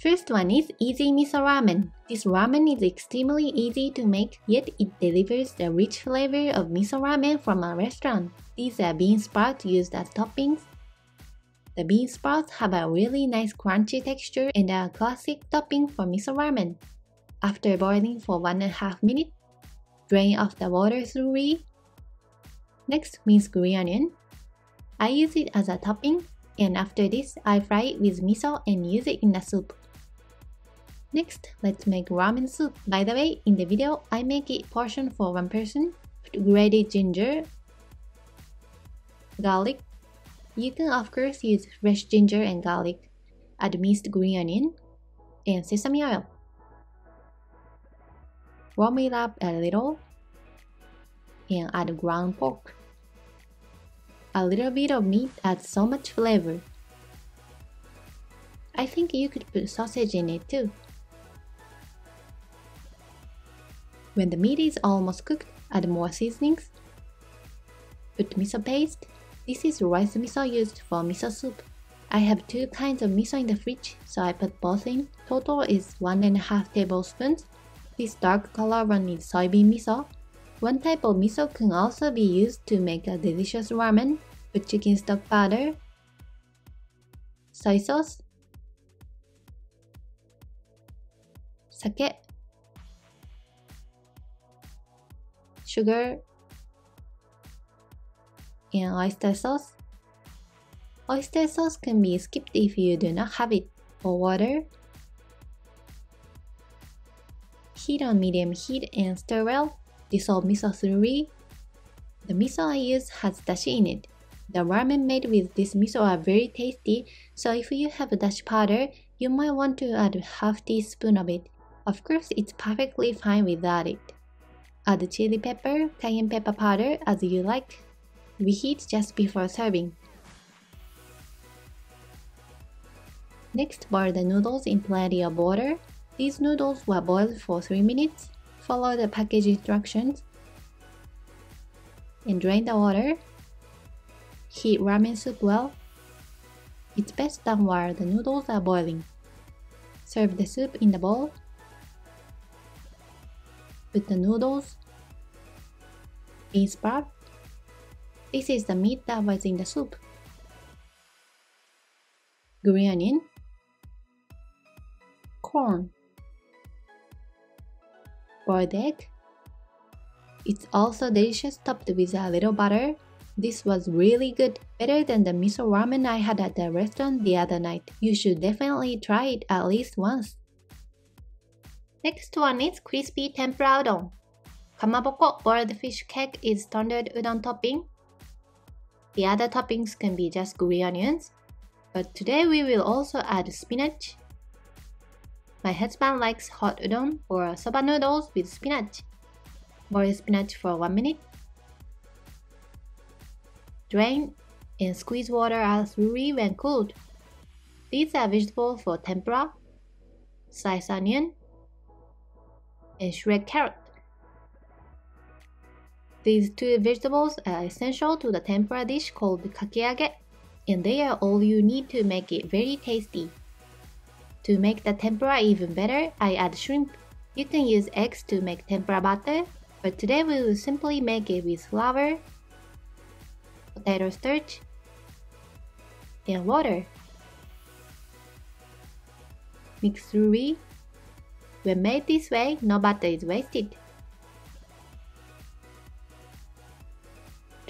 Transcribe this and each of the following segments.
First one is Easy Miso Ramen. This ramen is extremely easy to make, yet it delivers the rich flavor of miso ramen from a restaurant. These are bean sprouts used as toppings. The bean sprouts have a really nice crunchy texture and are a classic topping for miso ramen. After boiling for 1.5 minutes, drain off the water thoroughly. Next, mince green onion. I use it as a topping, and after this, I fry it with miso and use it in the soup. Next, let's make ramen soup. By the way, in the video, I make a portion for one person. Put grated ginger, garlic. You can of course use fresh ginger and garlic. Add minced green onion and sesame oil. Warm it up a little and add ground pork. A little bit of meat adds so much flavor. I think you could put sausage in it too. When the meat is almost cooked, add more seasonings. Put miso paste. This is rice miso used for miso soup. I have two kinds of miso in the fridge, so I put both in. Total is one and a half tablespoons. This dark color one is soybean miso. One type of miso can also be used to make a delicious ramen. Put chicken stock powder, soy sauce, sake, sugar, and oyster sauce. Oyster sauce can be skipped if you do not have it, or water. Heat on medium heat and stir well. Dissolve miso thoroughly. The miso I use has dashi in it. The ramen made with this miso are very tasty, so if you have a dashi powder, you might want to add half teaspoon of it. Of course, it's perfectly fine without it. Add chili pepper, cayenne pepper powder as you like. Reheat just before serving. Next, boil the noodles in plenty of water. These noodles were boiled for 3 minutes. Follow the package instructions and drain the water. Heat ramen soup well. It's best done while the noodles are boiling. Serve the soup in the bowl Put the noodles, bean sprout. This is the meat that was in the soup. Green onion, corn, boiled egg. It's also delicious topped with a little butter. This was really good, better than the miso ramen I had at the restaurant the other night. You should definitely try it at least once. Next one is crispy tempura udon. Kamaboko boiled fish cake is standard udon topping. The other toppings can be just green onions, but today we will also add spinach. My husband likes hot udon or soba noodles with spinach. Boil spinach for 1 minute. Drain and squeeze water out thoroughly when cooled. These are vegetables for tempura, sliced onion, and shred carrot. These two vegetables are essential to the tempura dish called kakiage, and they are all you need to make it very tasty. To make the tempura even better, I add shrimp. You can use eggs to make tempura batter, but today we will simply make it with flour, potato starch, and water. Mix thoroughly when made this way, no butter is wasted.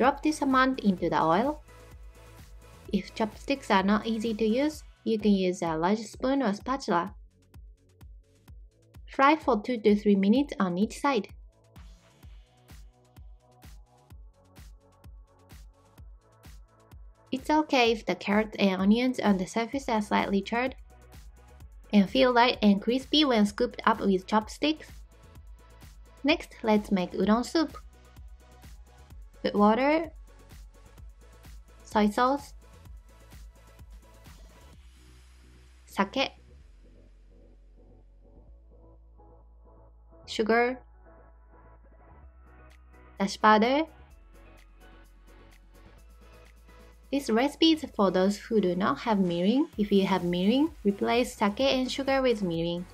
Drop this amount into the oil. If chopsticks are not easy to use, you can use a large spoon or spatula. Fry for 2 to 3 minutes on each side. It's okay if the carrots and onions on the surface are slightly charred and feel light and crispy when scooped up with chopsticks. Next, let's make udon soup. Put water, soy sauce, sake, sugar, dashi powder, This recipe is for those who do not have mirin. If you have mirin, replace sake and sugar with mirin.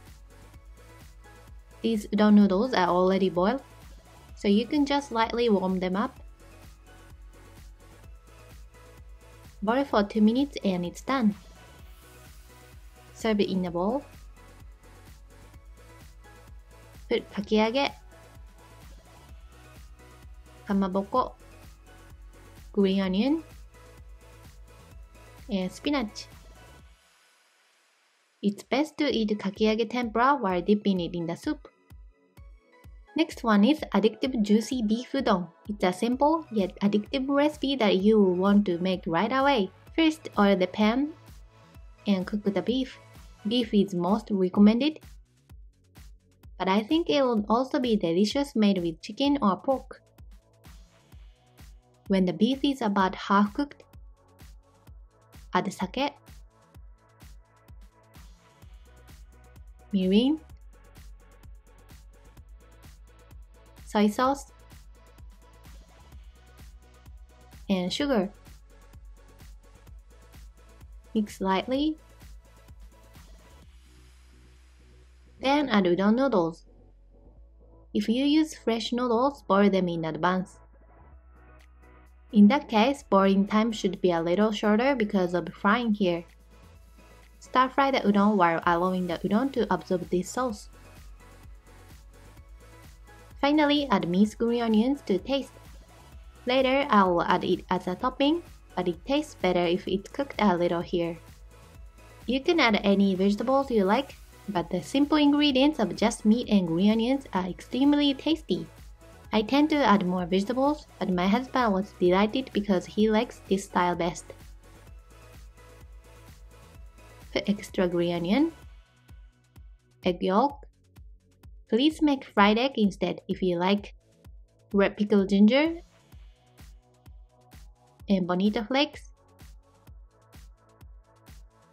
These udon noodles are already boiled, so you can just lightly warm them up. Boil for 2 minutes and it's done. Serve it in a bowl. Put kakiage, kamaboko, green onion, and spinach. It's best to eat kakiage tempura while dipping it in the soup. Next one is addictive juicy beef udon. It's a simple yet addictive recipe that you will want to make right away. First, oil the pan and cook the beef. Beef is most recommended, but I think it will also be delicious made with chicken or pork. When the beef is about half cooked, add the sake, mirin, soy sauce, and sugar. Mix lightly. Then add udon noodles. If you use fresh noodles, boil them in advance. In that case, boiling time should be a little shorter because of frying here. Stir fry the udon while allowing the udon to absorb this sauce. Finally, add minced green onions to taste. Later, I will add it as a topping, but it tastes better if it's cooked a little here. You can add any vegetables you like, but the simple ingredients of just meat and green onions are extremely tasty. I tend to add more vegetables, but my husband was delighted because he likes this style best. Put extra green onion, egg yolk, Please make fried egg instead if you like red pickled ginger and bonito flakes.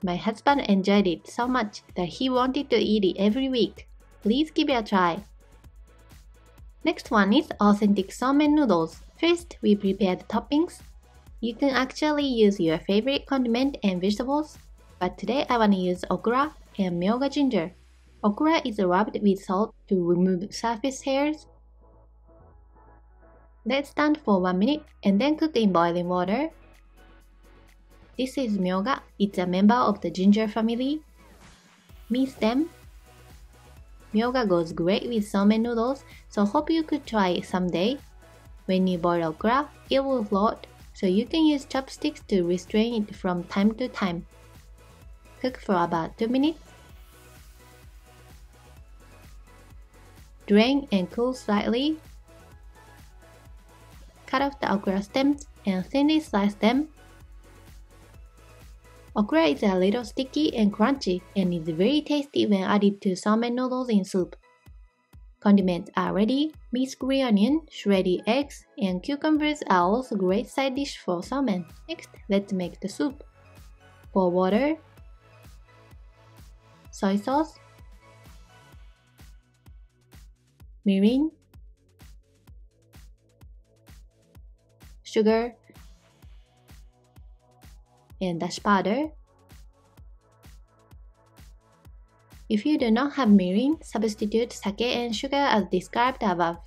My husband enjoyed it so much that he wanted to eat it every week. Please give it a try. Next one is authentic somen noodles. First, we prepare the toppings. You can actually use your favorite condiment and vegetables, but today I want to use okra and myoga ginger. Okra is rubbed with salt to remove surface hairs. Let stand for 1 minute and then cook in boiling water. This is myoga. It's a member of the ginger family. Mince them. Myoga goes great with somen noodles, so hope you could try it someday. When you boil okra, it will float, so you can use chopsticks to restrain it from time to time. Cook for about 2 minutes. Drain and cool slightly. Cut off the okra stems and thinly slice them. Okra is a little sticky and crunchy and is very tasty when added to somen noodles in soup. Condiments are ready. Minced green onion, shredded eggs, and cucumbers are also great side dish for somen. Next, let's make the soup. Pour water, soy sauce, mirin, sugar, and dashi powder. If you do not have mirin, substitute sake and sugar as described above.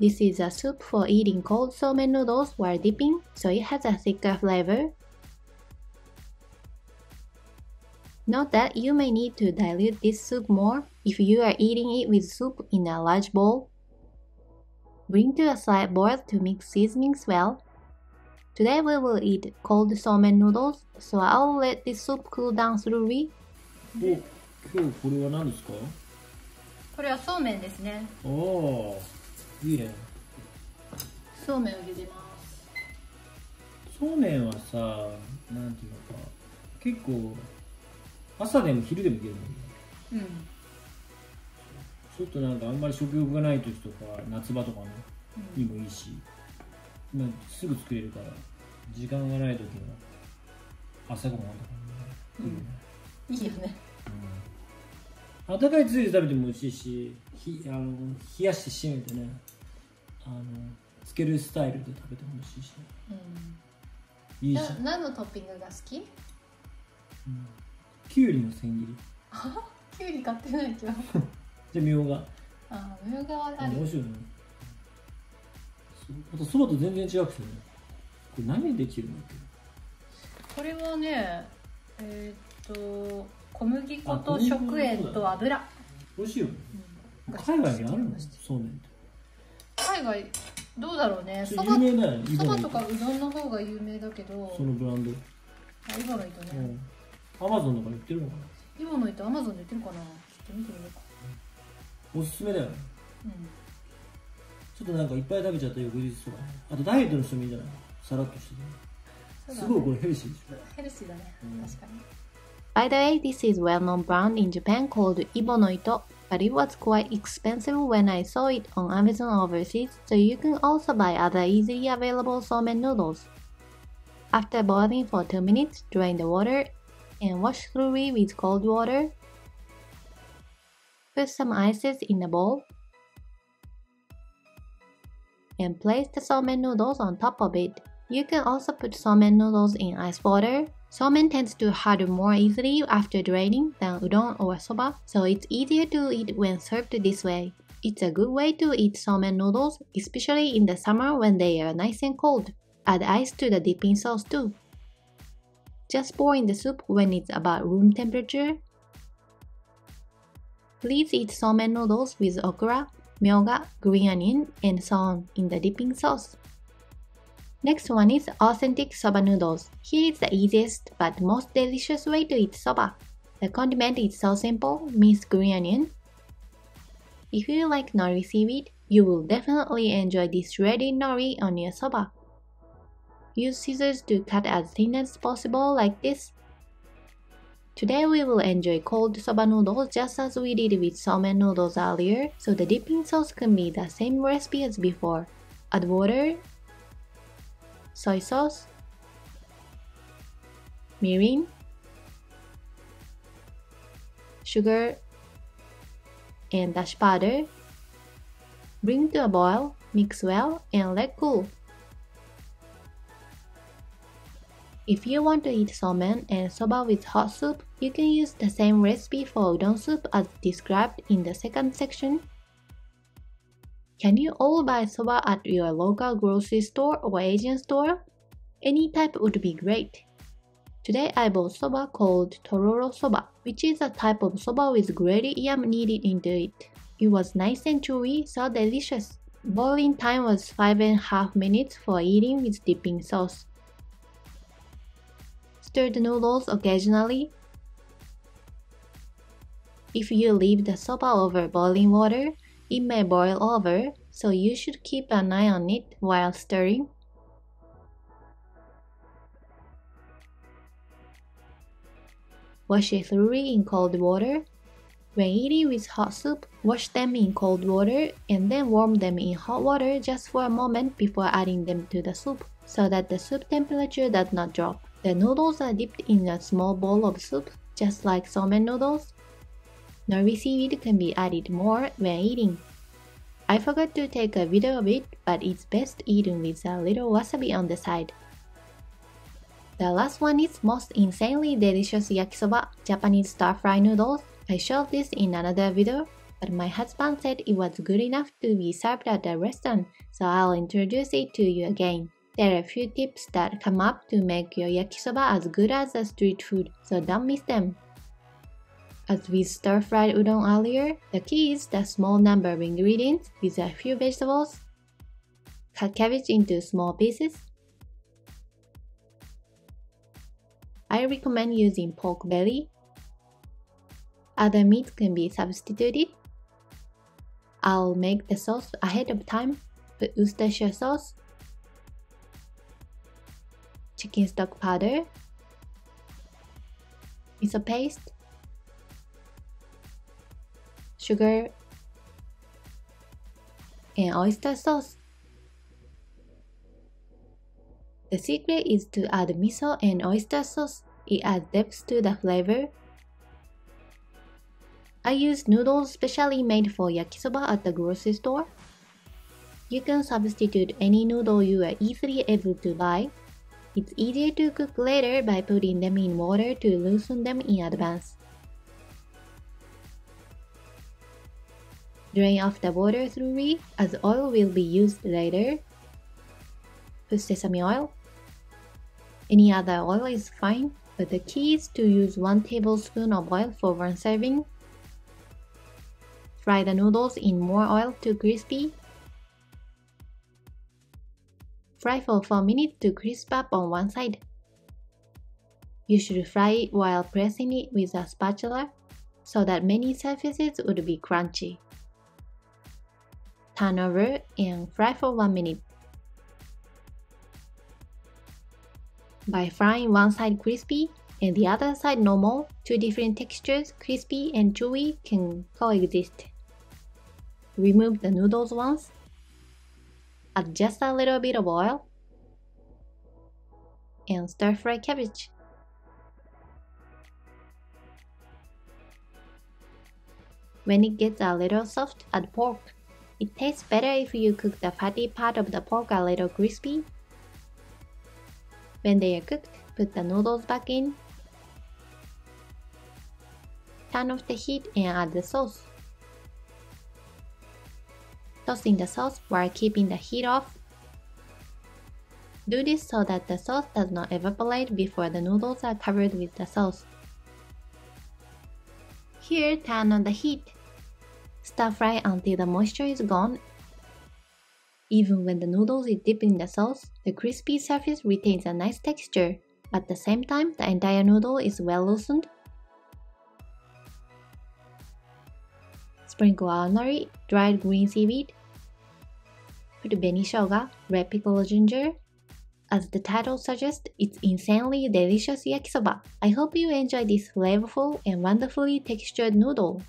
This is a soup for eating cold somen noodles while dipping, so it has a thicker flavor Note that you may need to dilute this soup more if you are eating it with soup in a large bowl. Bring to a slight boil to mix seasonings well. Today we will eat cold somen noodles, so I will let this soup cool down slowly. お今日これは何ですかこれはそうめんですねおおいいねそうめんを茹でますそうめんはさなんていうのか結構 朝でも昼でもいけるの？うん。ちょっとなんかあんまり食欲がない時とか夏場とかねにもいいし、まあ、すぐ作れるから時間がない時は朝ごはんとかにね、いいよね。いいよね。うん、温かいつゆで食べても美味しいしひあの冷やして締めてねあのつけるスタイルで食べても美味しいし、うん。いいしな何のトッピングが好き？きゅうりの千切り。きゅうり買ってない今日。でみょうが。あみょうがはあり面白いね。あとそばと全然違くてね。これ何でできるんだっけこれはねえーっと小麦粉あと食塩と油、美味しいよね。うん。海外にあるの？そうめんって。海外どうだろうね。そそばねとかうどんの方が有名だけど。そのブランド。あイボの糸ね、うんアマゾンとかに売ってるのかなイボの糸アマゾンで売ってるかなちょっと見てみようかおすすめだよねうんちょっとなんかいっぱい食べちゃった翌日とかねあとダイエットの人もいいんじゃないさらっとしてそうだねてすごいこれヘルシーでしょヘルシーだね、うん確かに By the way, this is well-known brand in Japan called Ibonoito, but it was quite expensive when I saw it on Amazon overseas, so you can also buy other easily available somen noodles. After boiling for 2 minutes, drain the water and wash thoroughly with cold water. Put some ices in a bowl and place the somen noodles on top of it. You can also put somen noodles in ice water. Somen tends to harden more easily after draining than udon or soba, so it's easier to eat when served this way. It's a good way to eat somen noodles, especially in the summer when they are nice and cold. Add ice to the dipping sauce too. Just pour in the soup when it's about room temperature. Please eat somen noodles with okra, myoga, green onion, and so on in the dipping sauce. Next one is authentic soba noodles. Here is the easiest but most delicious way to eat soba. The condiment is so simple, minced green onion. If you like nori seaweed, you will definitely enjoy this shredded nori on your soba. Use scissors to cut as thin as possible like this. Today we will enjoy cold soba noodles just as we did with somen noodles earlier, so the dipping sauce can be the same recipe as before. Add water, soy sauce, mirin, sugar, and dashi powder. Bring to a boil, mix well, and let cool. If you want to eat somen and soba with hot soup, you can use the same recipe for udon soup as described in the second section. Can you all buy soba at your local grocery store or Asian store? Any type would be great. Today I bought soba called Tororo soba, which is a type of soba with grated yam kneaded into it. It was nice and chewy, so delicious. Boiling time was 5 and a half minutes for eating with dipping sauce. Stir the noodles occasionally. If you leave the soba over boiling water, it may boil over, so you should keep an eye on it while stirring. Wash it thoroughly in cold water. When eating with hot soup, wash them in cold water and then warm them in hot water just for a moment before adding them to the soup so that the soup temperature does not drop. The noodles are dipped in a small bowl of soup, just like somen noodles. Nori seaweed can be added more when eating. I forgot to take a video of it, but it's best eaten with a little wasabi on the side. The last one is most insanely delicious yakisoba, Japanese stir-fry noodles. I showed this in another video, but my husband said it was good enough to be served at a restaurant, so I'll introduce it to you again. There are a few tips that come up to make your yakisoba as good as a street food, so don't miss them. As with stir-fried udon earlier, the key is the small number of ingredients with a few vegetables. Cut cabbage into small pieces. I recommend using pork belly. Other meats can be substituted. I'll make the sauce ahead of time. Put Worcestershire sauce, chicken stock powder, miso paste, sugar, and oyster sauce. The secret is to add miso and oyster sauce. It adds depth to the flavor. I use noodles specially made for yakisoba at the grocery store. You can substitute any noodle you are easily able to buy. It's easier to cook later by putting them in water to loosen them in advance. Drain off the water thoroughly as oil will be used later. Put sesame oil. Any other oil is fine, but the key is to use 1 tablespoon of oil for one serving. Fry the noodles in more oil to crispy. Fry for 4 minutes to crisp up on one side. You should fry it while pressing it with a spatula so that many surfaces would be crunchy. Turn over and fry for 1 minute. By frying one side crispy and the other side normal, two different textures, crispy and chewy, can coexist. Remove the noodles once. Add just a little bit of oil. And stir fry cabbage. When it gets a little soft, add pork. It tastes better if you cook the fatty part of the pork a little crispy. When they are cooked, put the noodles back in. Turn off the heat and add the sauce. In the sauce while keeping the heat off. Do this so that the sauce does not evaporate before the noodles are covered with the sauce. Here, turn on the heat. Stir fry until the moisture is gone. Even when the noodles is dipped in the sauce, the crispy surface retains a nice texture. At the same time, the entire noodle is well loosened. Sprinkle nori, dried green seaweed. Put benishoga, red pickle ginger. As the title suggests, it's insanely delicious yakisoba. I hope you enjoy this flavorful and wonderfully textured noodle.